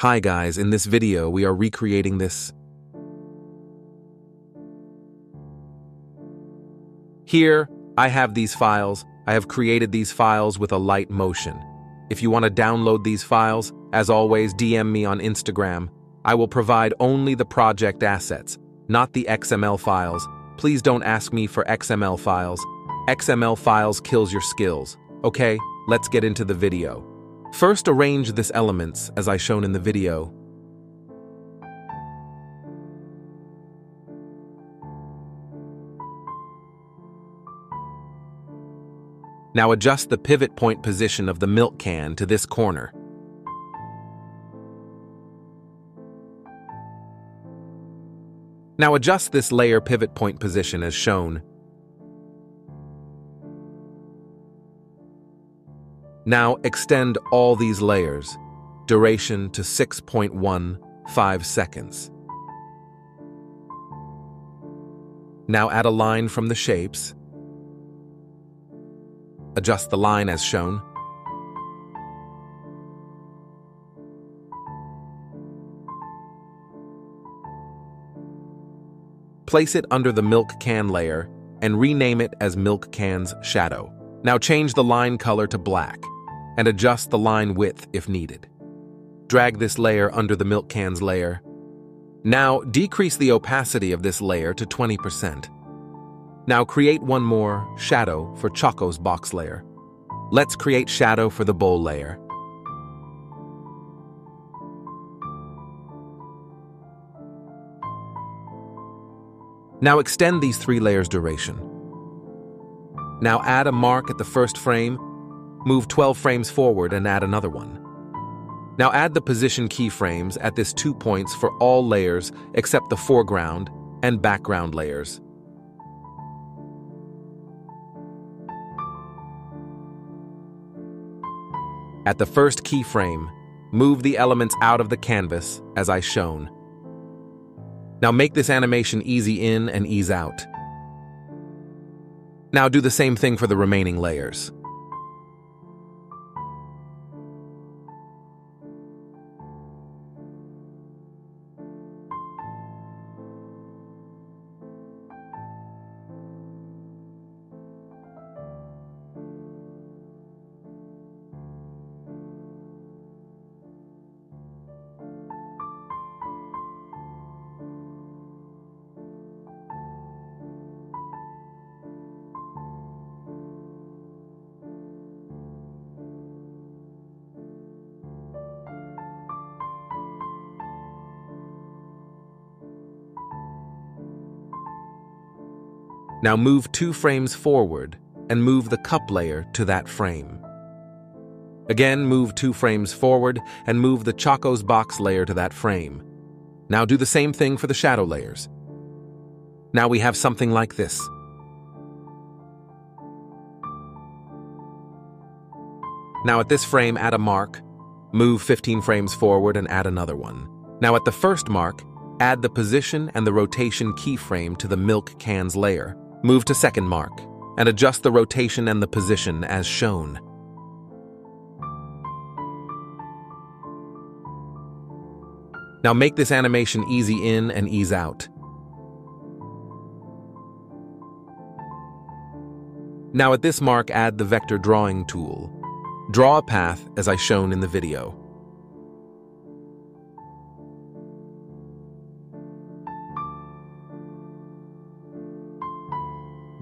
Hi guys, in this video we are recreating this. Here, I have these files. I have created these files with Alight Motion. If you want to download these files, as always, DM me on Instagram. I will provide only the project assets, not the XML files. Please don't ask me for XML files. XML files kills your skills. Okay, let's get into the video. First arrange this elements as I shown in the video. Now adjust the pivot point position of the milk can to this corner. Now adjust this layer pivot point position as shown. Now extend all these layers, duration to 6.15 seconds. Now add a line from the shapes. Adjust the line as shown. Place it under the milk can layer and rename it as milk can's shadow. Now change the line color to black and adjust the line width if needed. Drag this layer under the milk can's layer. Now decrease the opacity of this layer to 20%. Now create one more shadow for Choco's box layer. Let's create shadow for the bowl layer. Now extend these three layers duration. Now add a mark at the first frame, move 12 frames forward and add another one. Now add the position keyframes at this two points for all layers except the foreground and background layers. At the first keyframe, move the elements out of the canvas as I shown. Now make this animation easy in and ease out. Now do the same thing for the remaining layers. Now move two frames forward and move the cup layer to that frame. Again, move two frames forward and move the Choco's box layer to that frame. Now do the same thing for the shadow layers. Now we have something like this. Now at this frame, add a mark, move 15 frames forward and add another one. Now at the first mark, add the position and the rotation keyframe to the milk cans layer. Move to second mark and adjust the rotation and the position as shown. Now make this animation easy in and ease out. Now at this mark, add the vector drawing tool. Draw a path as I shown in the video.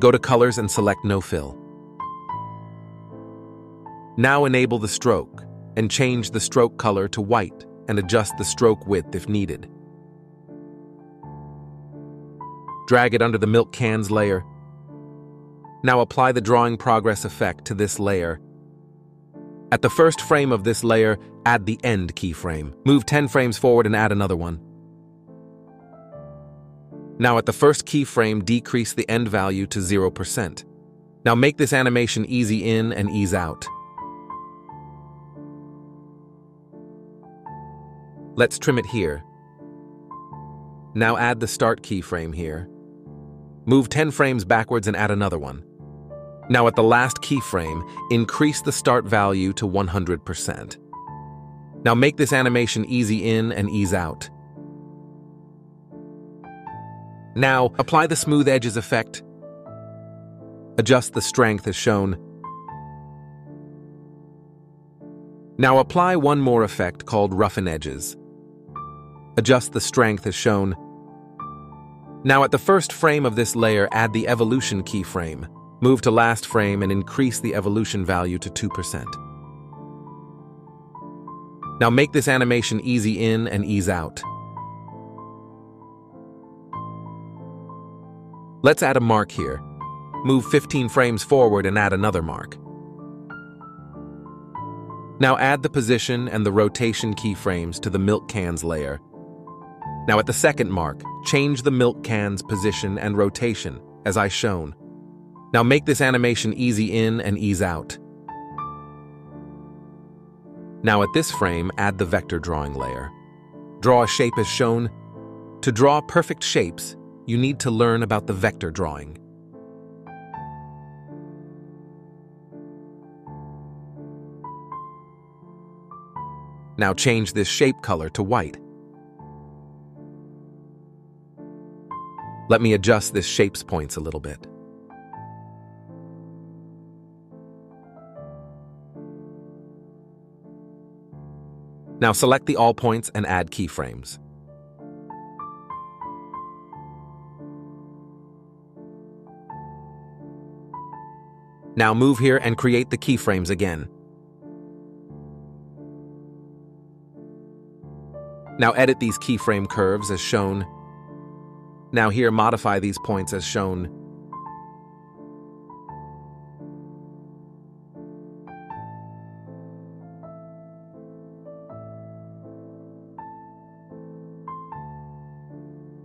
Go to Colors and select No Fill. Now enable the stroke and change the stroke color to white and adjust the stroke width if needed. Drag it under the milk cans layer. Now apply the drawing progress effect to this layer. At the first frame of this layer, add the end keyframe. Move 10 frames forward and add another one. Now at the first keyframe, decrease the end value to 0%. Now make this animation easy in and ease out. Let's trim it here. Now add the start keyframe here. Move 10 frames backwards and add another one. Now at the last keyframe, increase the start value to 100%. Now make this animation easy in and ease out. Now, apply the smooth edges effect. Adjust the strength as shown. Now apply one more effect called roughen edges. Adjust the strength as shown. Now at the first frame of this layer, add the evolution keyframe. Move to last frame and increase the evolution value to 2%. Now make this animation easy in and ease out. Let's add a mark here. Move 15 frames forward and add another mark. Now add the position and the rotation keyframes to the milk cans layer. Now at the second mark, change the milk can's position and rotation, as I shown. Now make this animation easy in and ease out. Now at this frame, add the vector drawing layer. Draw a shape as shown. To draw perfect shapes, you need to learn about the vector drawing. Now change this shape color to white. Let me adjust this shape's points a little bit. Now select the all points and add keyframes. Now move here and create the keyframes again. Now edit these keyframe curves as shown. Now here modify these points as shown.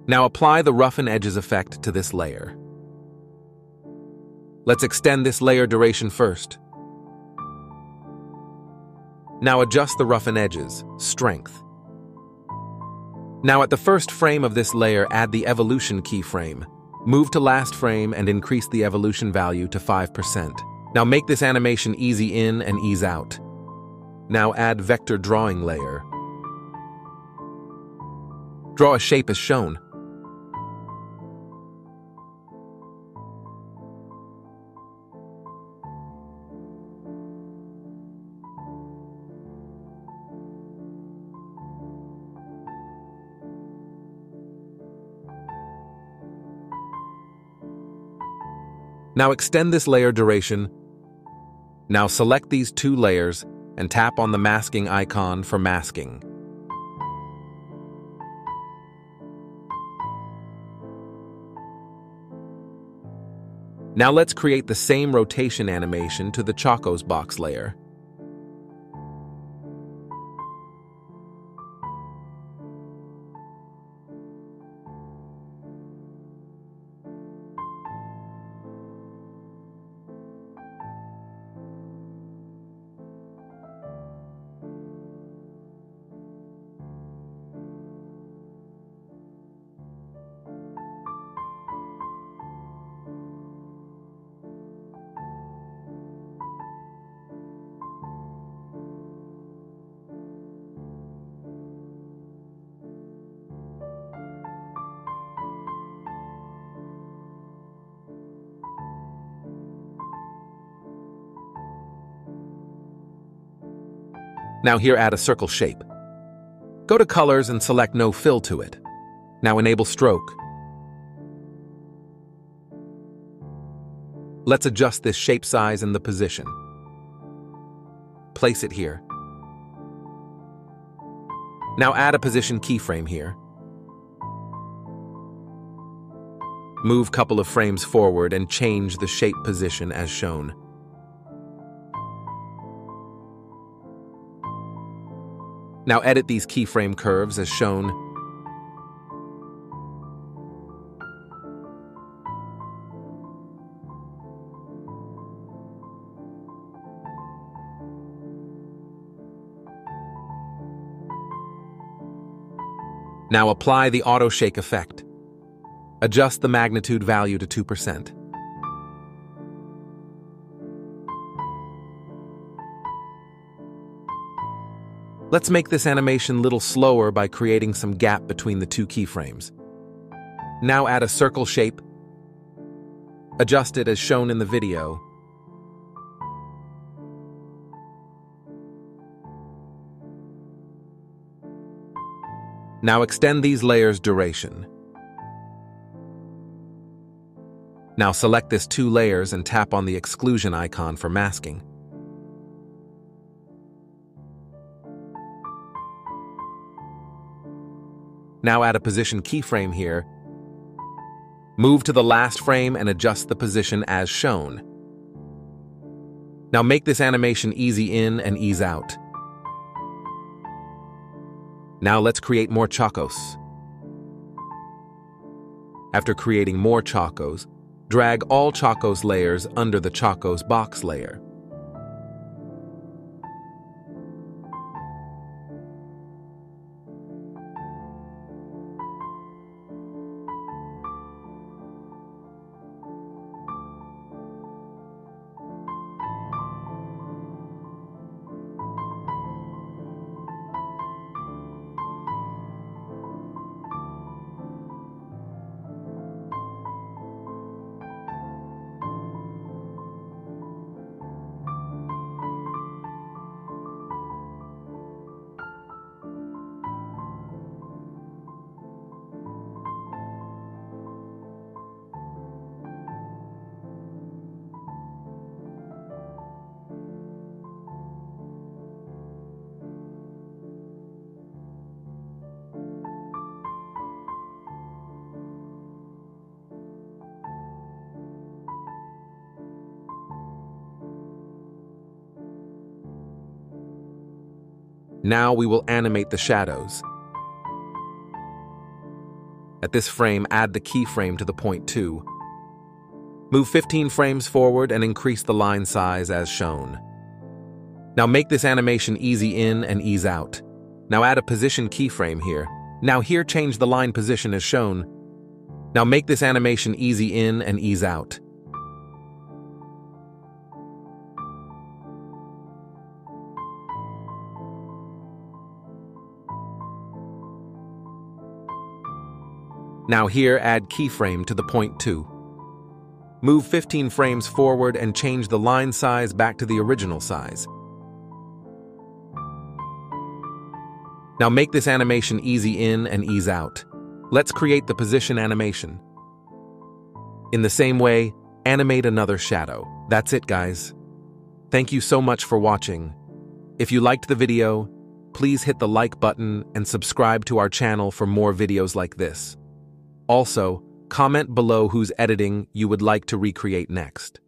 Now apply the roughen edges effect to this layer. Let's extend this layer duration first. Now adjust the roughen edges, strength. Now at the first frame of this layer, add the evolution keyframe. Move to last frame and increase the evolution value to 5%. Now make this animation easy in and ease out. Now add vector drawing layer. Draw a shape as shown. Now extend this layer duration. Now select these two layers and tap on the masking icon for masking. Now let's create the same rotation animation to the Chocos box layer. Now here add a circle shape. Go to Colors and select No Fill to it. Now enable Stroke. Let's adjust this shape size and the position. Place it here. Now add a position keyframe here. Move couple of frames forward and change the shape position as shown. Now edit these keyframe curves as shown. Now apply the auto shake effect. Adjust the magnitude value to 2%. Let's make this animation a little slower by creating some gap between the two keyframes. Now add a circle shape. Adjust it as shown in the video. Now extend these layers' duration. Now select this two layers and tap on the exclusion icon for masking. Now add a position keyframe here. Move to the last frame and adjust the position as shown. Now make this animation easy in and ease out. Now let's create more Chocos. After creating more Chocos, drag all Chocos layers under the Chocos box layer. Now we will animate the shadows. At this frame, add the keyframe to the point 2. Move 15 frames forward and increase the line size as shown. Now make this animation easy in and ease out. Now add a position keyframe here. Now here change the line position as shown. Now make this animation easy in and ease out. Now here add keyframe to the point 2. Move 15 frames forward and change the line size back to the original size. Now make this animation easy in and ease out. Let's create the position animation. In the same way, animate another shadow. That's it, guys. Thank you so much for watching. If you liked the video, please hit the like button and subscribe to our channel for more videos like this. Also, comment below whose editing you would like to recreate next.